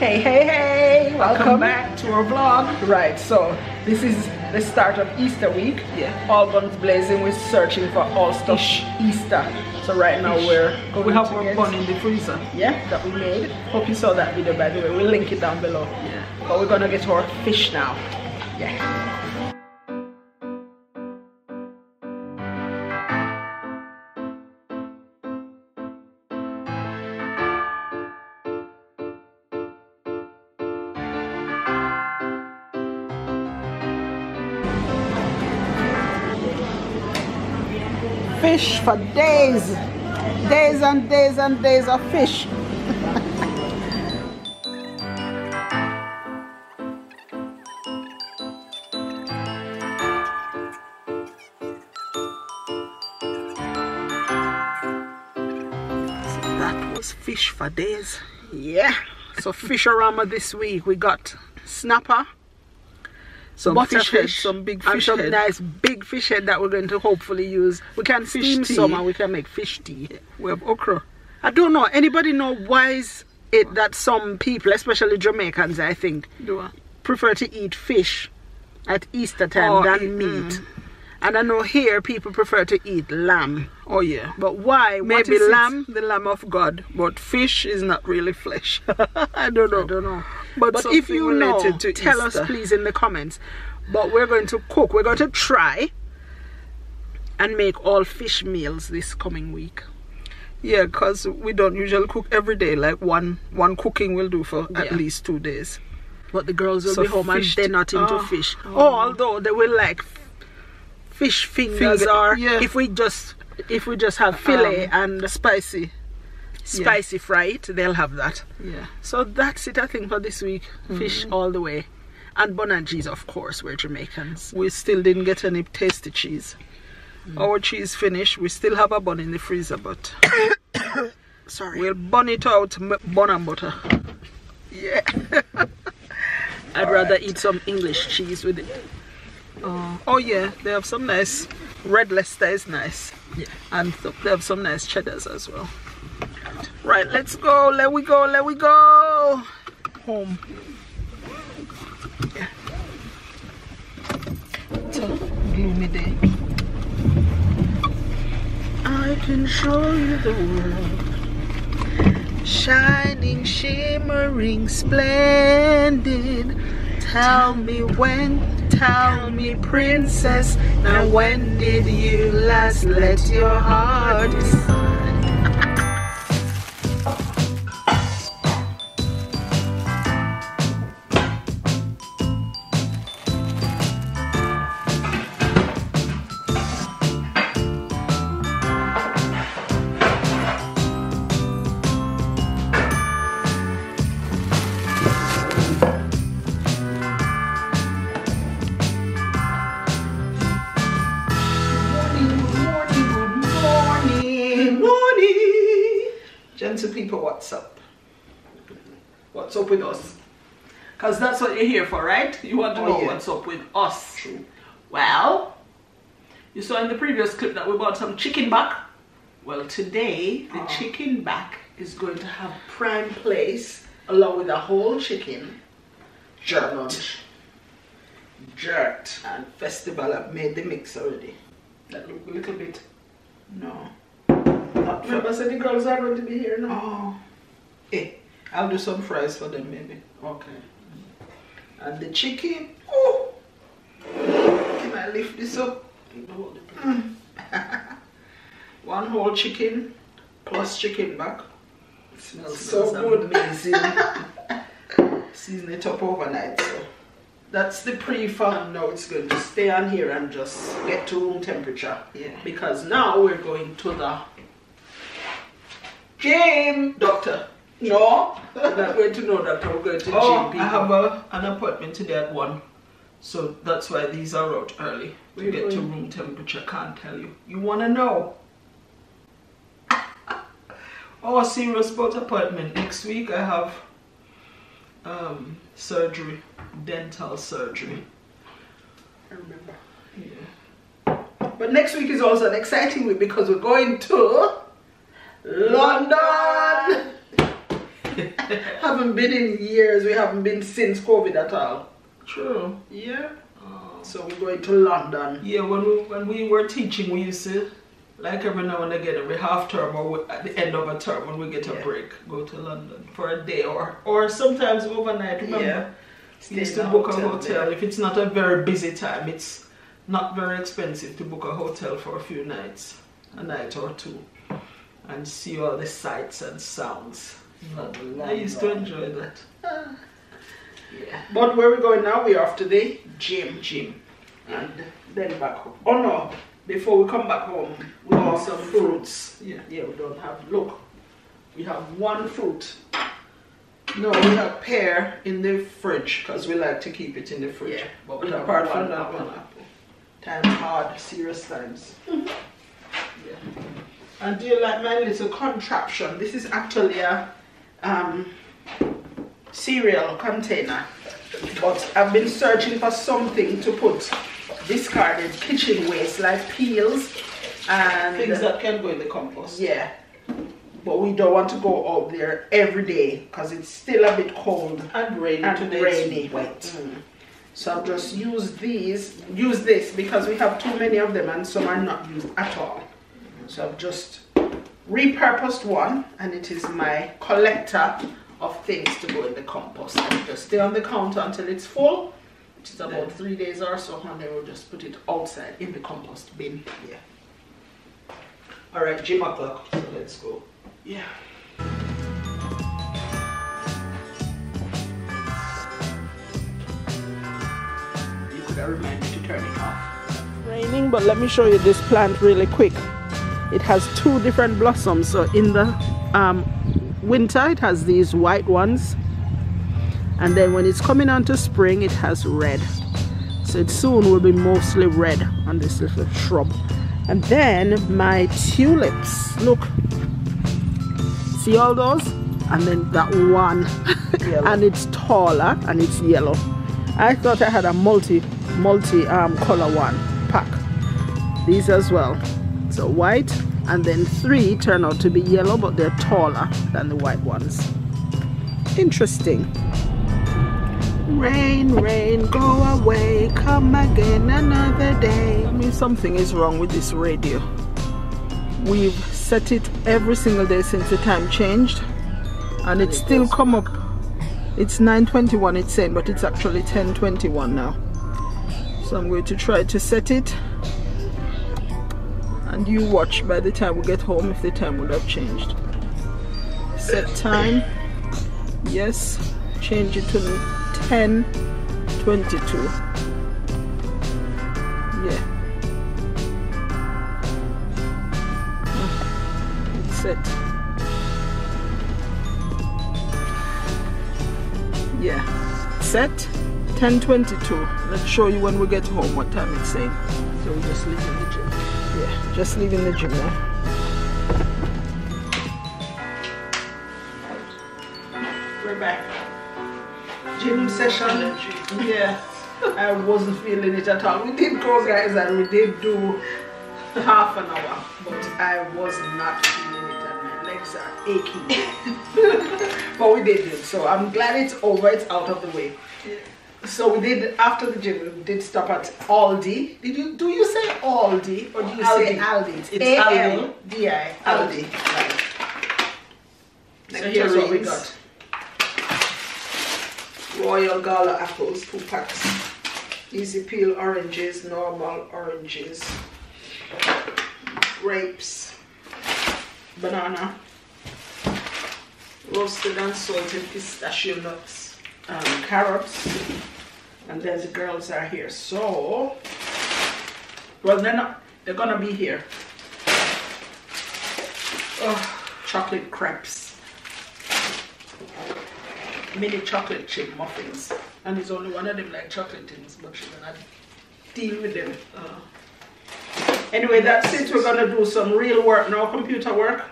Hey, hey, hey! Welcome, Welcome back to our vlog. Right, so this is the start of Easter week. Yeah. All guns blazing. We're searching for all stuff Ish. Easter. So right now Ish. we're going We have get- bun in the freezer. Yeah, that we made. Hope you saw that video by the way. We'll link it down below. Yeah. But we're gonna get our fish now. Yeah. Fish for days. Days and days and days of fish. That was fish for days. Yeah. So fisherama this week we got snapper, Some fish butterfish, head, some big fish and fish some head. nice big fish head that we're going to hopefully use. We can Fish steam tea. some and we can make fish tea. We have okra. I don't know. Anybody know why is it that some people, especially Jamaicans, I think, Do I? prefer to eat fish at Easter time Oh, than eat- meat? Mm. And I know here people prefer to eat lamb. Oh yeah. But why? What Maybe is it? lamb, the lamb of God, but fish is not really flesh. I don't know. I don't know. But, But if you know, to tell Easter. us please in the comments. But we're going to cook. We're going to try and make all fish meals this coming week. Yeah, cause we don't usually cook every day. Like one one cooking will do for at least two days. But the girls will So be home and they're not into oh, fish. oh. Oh, although they will like fish fingers Finger- or yeah. if we just if we just have fillet Um, and Spicy. spicy fry it, they'll have that. Yeah. So that's it I think for this week. Fish Mm-hmm. all the way. And bun and cheese, of course, we're Jamaicans. We still didn't get any tasty cheese. Mm. Our cheese finished. We still have a bun in the freezer, but Sorry. we'll bun it out, m- bun and butter. Yeah. I'd rather eat some English cheese with it. Uh, oh yeah, they have some nice red Leicester is nice, Yeah. and they have some nice cheddars as well. Right, let's go. Let we go. Let we go. Home. Yeah. It's a gloomy day. I can show you the world. Shining, shimmering, splendid. Tell me when, tell me, princess. Now, when did you last let your heart up with us? Because that's what you're here for, right? You want to Oh, know yeah. what's up with us. Well, you saw in the previous clip that we bought some chicken back. Well, today, the chicken back is going to have prime place along with a whole chicken. Jerked. Jerked. And Festival have made the mix already. That look a little bit. No. Not Remember, said the girls are going to be here now. Oh. Eh, I'll do some fries for them maybe. Okay. And the chicken. Oh. Can I lift this up? Mm. One whole chicken plus chicken back. Smells so good. amazing. Season it up overnight. So That's the pre-farm now. It's going to stay on here and just get to room temperature. Yeah. Because now we're going to the Jim Doctor. No. Not going to know that we're going to Oh, gym I have a, an appointment today at 1. So that's why these are out early. To get to room temperature, can't tell you. You wanna know? Oh, serious about appointment. Next week I have um surgery, dental surgery. I remember. Yeah. But next week is also an exciting week because we're going to London. haven't been in years. We haven't been since COVID at all. True. Yeah. Oh. So we're going to London. Yeah, when we when we were teaching, we used to like every now and again, every half term or we- at the end of a term when we get a Yeah. break, go to London for a day or or sometimes overnight. Remember, Yeah. we used to book a hotel hotel. there. If it's not a very busy time, it's not very expensive to book a hotel for a few nights, a night or two, and see all the sights and sounds. I used to enjoy that. Yeah. But where we're going now, we're off to the gym. Gym. And then back home. Oh no, before we come back home, we need some fruits. Yeah. Yeah, we don't have, look, we have one fruit. No, we have pear in the fridge because we like to keep it in the fridge. Yeah, but we but have apart one from that apple. one apple. Times hard, serious times. Yeah. And do you like my little contraption? This is actually a um, cereal container. But I've been searching for something to put discarded kitchen waste like peels and Things that can go in the compost. yeah. But we don't want to go out there every day because it's still a bit cold And rainy and today. rainy. Wet. Mm. So I've just used these, use this because we have too many of them and some are not used at all. So I've just repurposed one and it is my collector of things to go in the compost. And just stay on the counter until it's full, which is about three days or so, and then we'll just put it outside in the compost bin. Yeah. All right, gym o'clock. So let's go. Yeah. You could have reminded me to turn it off. Raining, but let me show you this plant really quick. It has two different blossoms. So in the um, winter, it has these white ones, and then when it's coming on to spring, it has red. So it soon will be mostly red on this little shrub. And then my tulips, look, see all those? And then that one. And it's taller and it's yellow. I thought i had a multi multi um color one pack. These as well. So white and then three turn out to be yellow but they're taller than the white ones. Interesting. Rain rain go away. Come again another day. I mean something is wrong with this radio. We've set it every single day since the time changed and it's still come up. It's 921 it's saying but it's actually 1021 now. So i'm going to try to set it and you watch by the time we get home if the time would have changed. Set time. Yes. Change it to 1022 yeah. It's set. Yeah. Set. 1022 let's show you when we get home what time it's saying. So we just leave yeah just leaving the gym now we're back. Gym session. Yeah. I wasn't feeling it at all. We did go guys and we did do half an hour but i was not feeling it and my legs are aching. But we did it so i'm glad it's over it's out of the way so we did after the gym we did stop at aldi. Did you do you say aldi or do you say Aldi. aldi. It's A-L-D-I, Aldi. aldi. Right. So so here's what we got. Royal gala apples two packs. Easy peel oranges normal oranges. Grapes. Banana. Roasted and salted pistachio nuts um, carrots and then the girls are here. So well they're not they're gonna be here. Oh, chocolate crepes. Mini chocolate chip muffins. And it's only one of them like chocolate things but she's gonna deal with them. Uh, anyway that's it. We're gonna do some real work now computer work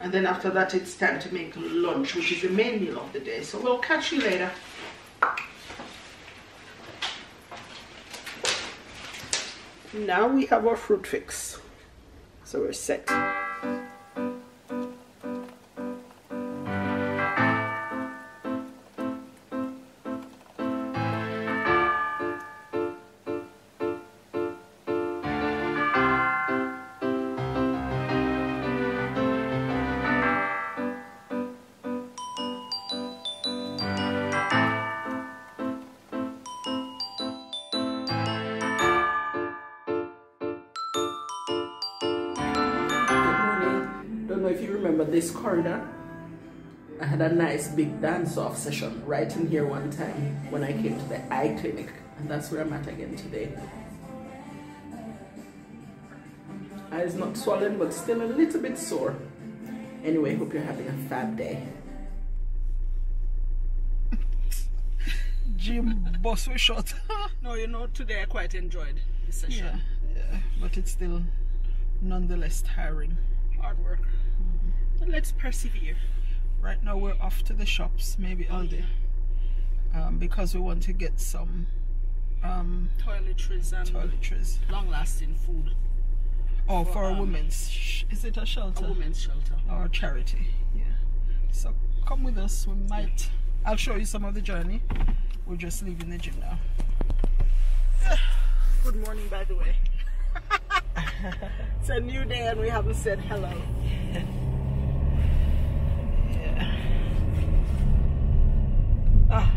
and then after that it's time to make lunch which is the main meal of the day. So we'll catch you later. Now we have our fruit fix. So we're set remember this corridor? I had a nice big dance-off session right in here one time when I came to the eye clinic and that's where I'm at again today. Eyes not swollen but still a little bit sore. Anyway, hope you're having a fab day. Gym boss was short. no, you know, today I quite enjoyed the session. Yeah, yeah. but it's still nonetheless tiring. Hard work. But let's persevere. Right now we're off to the shops, maybe Aldi. Um, because we want to get some um, toiletries and toiletries. long-lasting food. Oh, for, for a um, women's, is it a shelter? A women's shelter. Or a charity, yeah. So come with us, we might, I'll show you some of the journey. We're just leaving the gym now. Good morning, by the way. it's a new day and we haven't said hello. yeah. Ah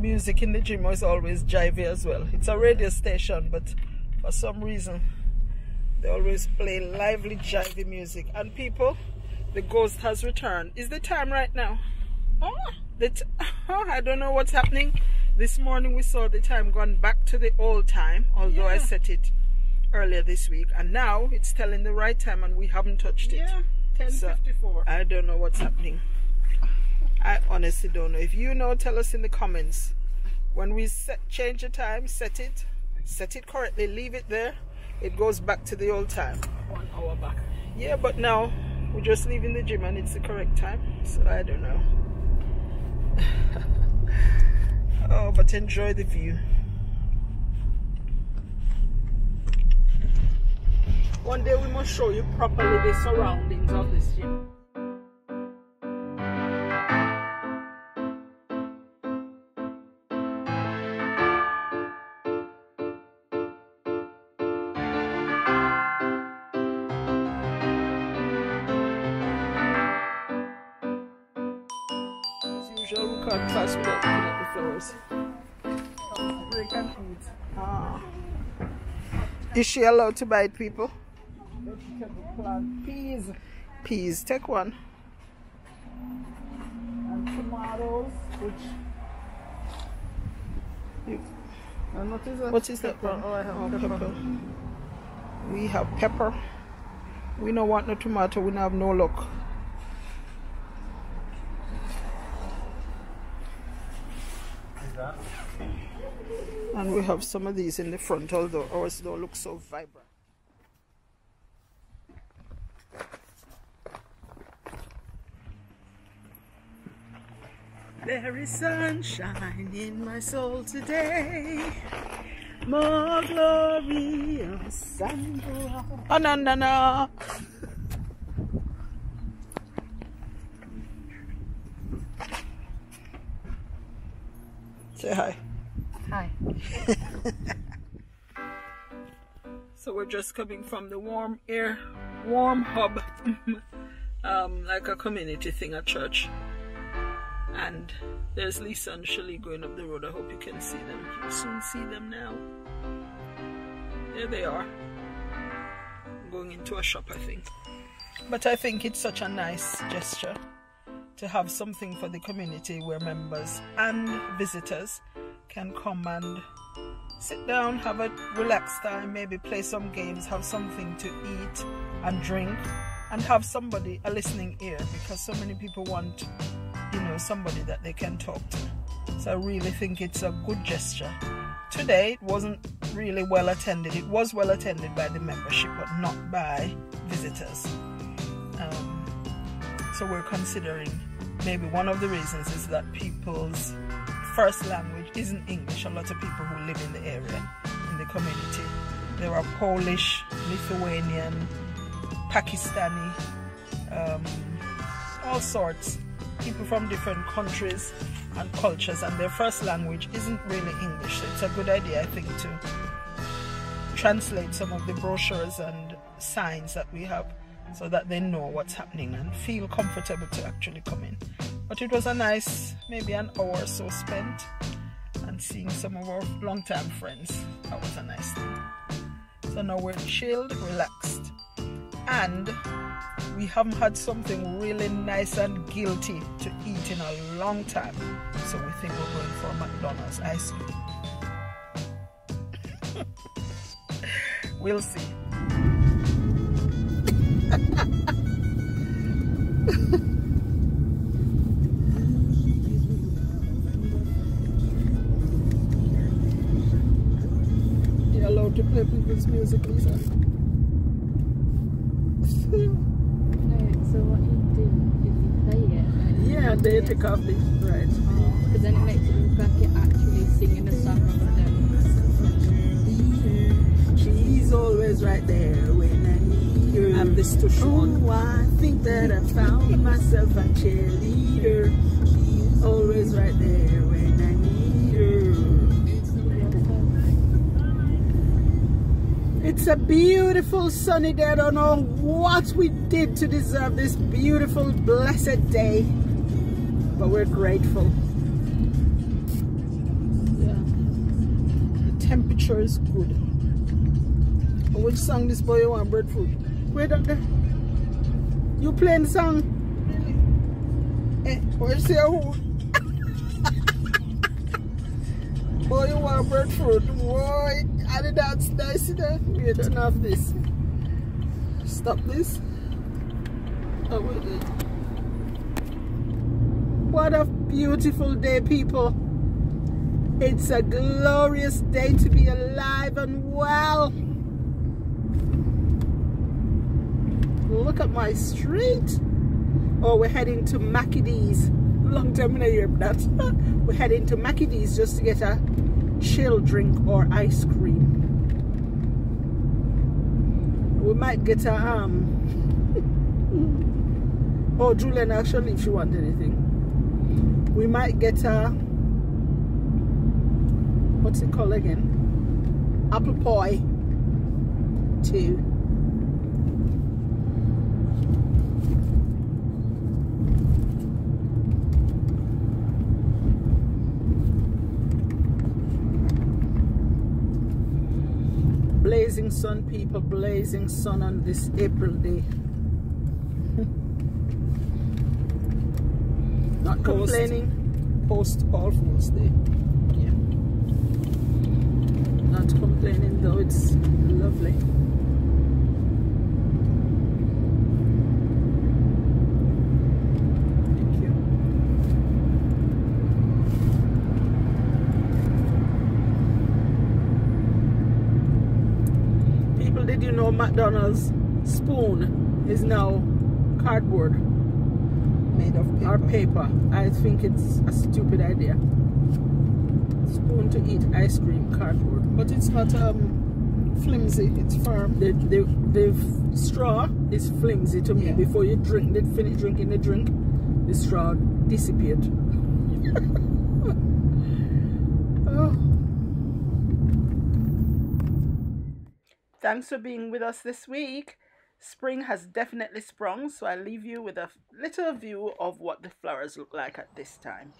music in the gym is always jivey as well. It's a radio station, but for some reason, they always play lively jivey music. And people, the ghost has returned. Is the time right now? Oh, the oh, I don't know what's happening. This morning we saw the time gone back to the old time, although yeah. I set it earlier this week. And now it's telling the right time and we haven't touched it. Yeah, 10.54. So I don't know what's happening. I honestly don't know. If you know, tell us in the comments. When we set, change the time, set it, set it correctly, leave it there, it goes back to the old time. One hour back. Yeah, but now we're just leaving the gym and it's the correct time. So I don't know. oh, but enjoy the view. One day we must show you properly the surroundings of this gym. Ah. Is she allowed to bite people? Vegetable plant. Peas. Peas. Take one. And tomatoes, which. And what is that? What is pepper. that? Oh, I have oh, pepper. pepper. We have pepper. We don't want no tomato. We don't have no luck. and we have some of these in the front although ours don't look so vibrant There is sunshine in my soul today. More glorious and Oh, no, no, no. Say hi. Hi. so we're just coming from the warm air, warm hub, um, like a community thing at church. And there's Lisa and Shelly going up the road. I hope you can see them. You'll soon see them now. There they are. Going into a shop, I think. But I think it's such a nice gesture to have something for the community where members and visitors can come and sit down, have a relaxed time, maybe play some games, have something to eat and drink, and have somebody, a listening ear, because so many people want, you know, somebody that they can talk to. So I really think it's a good gesture. Today it wasn't really well attended. It was well attended by the membership, but not by visitors. Um, so we're considering maybe one of the reasons is that people's first language isn't English. A lot of people who live in the area, in the community, there are Polish, Lithuanian, Pakistani, um, all sorts, people from different countries and cultures, and their first language isn't really English. So It's a good idea, I think, to translate some of the brochures and signs that we have so that they know what's happening and feel comfortable to actually come in. But it was a nice, maybe an hour or so spent and seeing some of our long-time friends. That was a nice thing. So now we're chilled, relaxed, and we haven't had something really nice and guilty to eat in a long time. So we think we're going for McDonald's ice cream. we'll see. You're to play people's music, Lisa. So what you do is you play it. and Yeah, they take off the right. Because then it makes it look like you're actually singing the song rather than. She's always right there when I need her. And this to Sean. Oh, I think that I found myself a cheerleader. She's always right there It's a beautiful sunny day. I don't know what we did to deserve this beautiful, blessed day, but we're grateful. Yeah. The temperature is good. Which song this boy want breadfruit? Wait up there. You playing the song? Eh, what you say who? boy you want breadfruit. Boy, I did that's nice there. Wait, turn off this. Stop this. Oh. What a beautiful day, people. It's a glorious day to be alive and well. Look at my street. Oh, we're heading to Mackie D's. Long time in year, that. we're heading to Mackie D's just to get a chill drink or ice cream. We might get a um. oh, Julian actually, if she want anything, we might get a what's it called again? Apple pie too. Blazing sun, people, blazing sun on this April day. Not Post. complaining. Post All Fools Day. Yeah. Not complaining though, it's lovely. Thank you. People, did you know McDonald's spoon is now cardboard Made of paper. or paper? I think it's a stupid idea. Spoon to eat ice cream, cardboard. But it's not um flimsy, it's firm. The, the, the straw is flimsy to me. Yeah. Before you drink, they finish drinking the drink, the straw disappeared. oh. Thanks for being with us this week. Spring has definitely sprung, so I leave you with a little view of what the flowers look like at this time.